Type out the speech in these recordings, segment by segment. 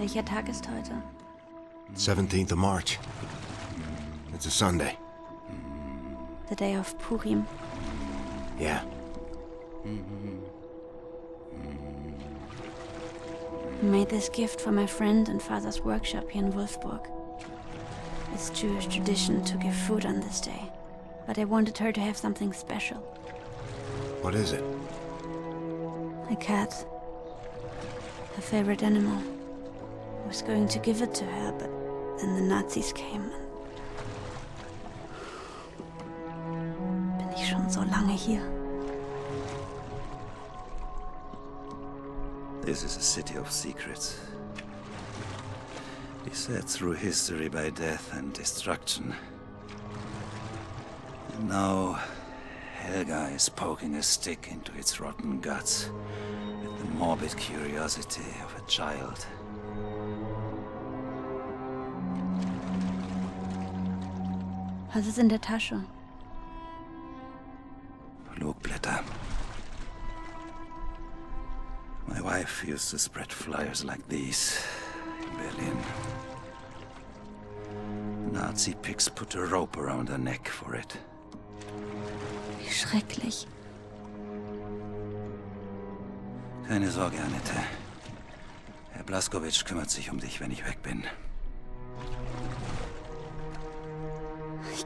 Welcher Tag ist heute? 17th of March. It's a Sunday. The day of Purim. Yeah. I made this gift for my friend and father's workshop here in Wulfburg. It's Jewish tradition to give food on this day, but I wanted her to have something special. What is it? A cat. Her favorite animal. I was going to give it to her, but then the Nazis came. Bin ich schon so lange hier? This is a city of secrets. Beset through history by death and destruction. And now, Helga is poking a stick into its rotten guts with the morbid curiosity of a child. Was ist in der Tasche? Flugblätter. My wife used to spread flyers like these in Berlin. Nazi pigs put a rope around her neck for it. Wie schrecklich. Keine Sorge, Annette. Herr Blaskowitsch kümmert sich um dich, wenn ich weg bin.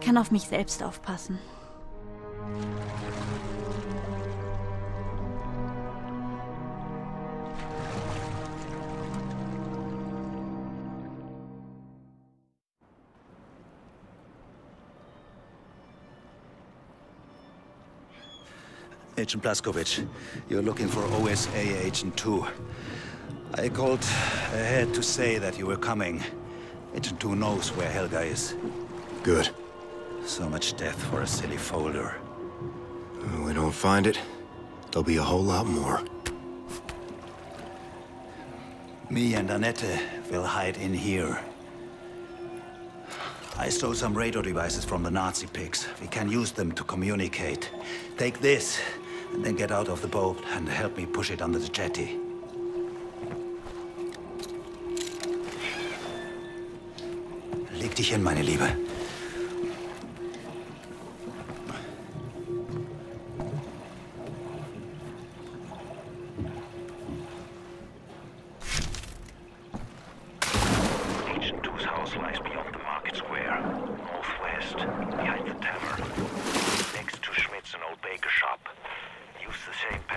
Kann auf mich selbst aufpassen. Agent Blaskowitsch, you're looking for OSA Agent 2. I called ahead to say that you were coming. Agent 2 knows where Helga is. Good. So much death for a silly folder. When we don't find it, there'll be a whole lot more. Me and Annette will hide in here. I stole some radio devices from the Nazi pigs. We can use them to communicate. Take this, and then get out of the boat and help me push it under the jetty. Leg dich hin, meine Liebe.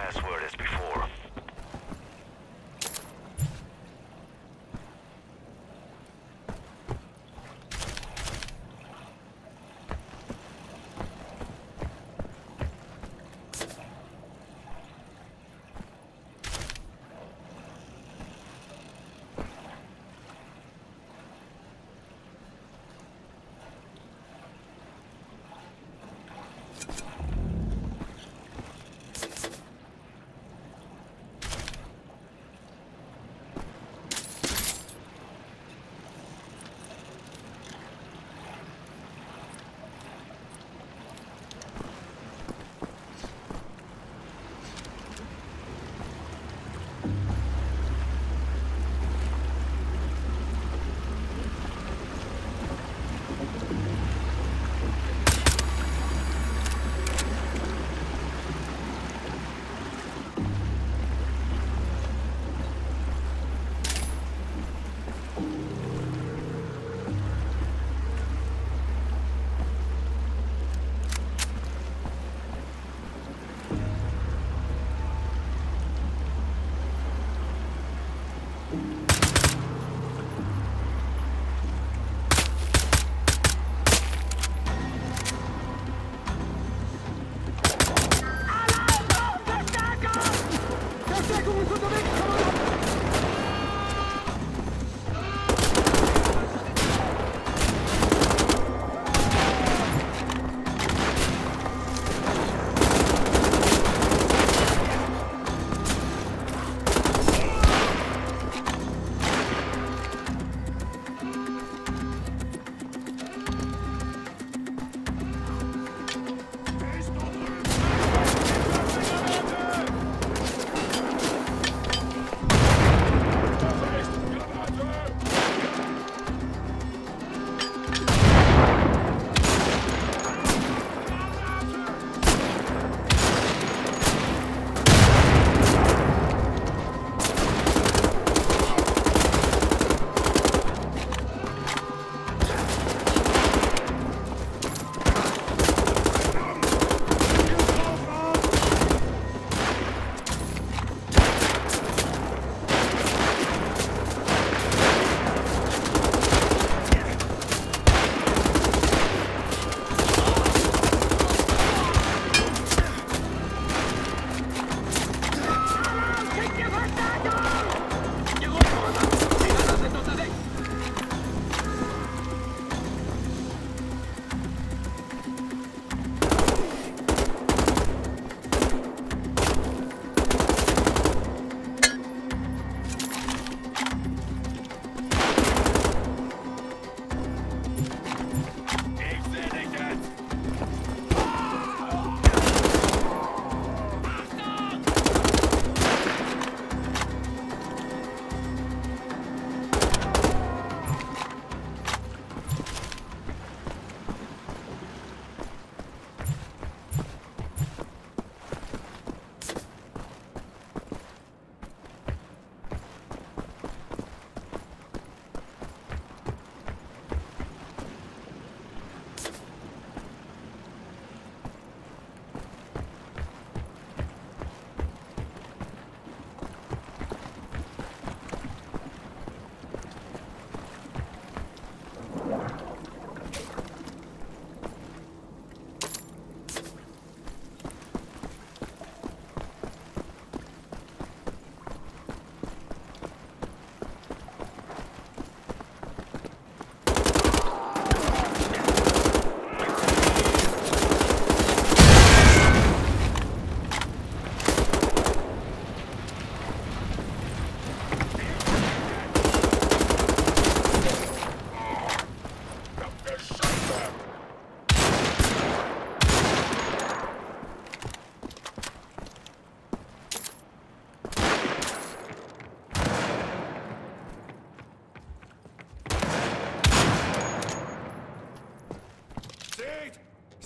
Password as before.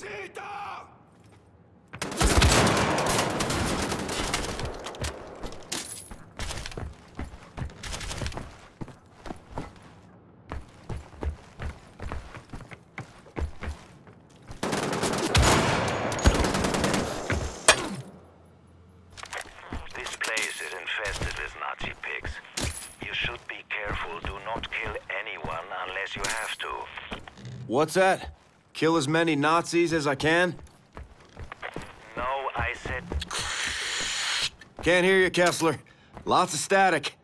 This place is infested with Nazi pigs. You should be careful. Do not kill anyone unless you have to. What's that? Kill as many Nazis as I can? No, I said Can't hear you, Kessler. Lots of static.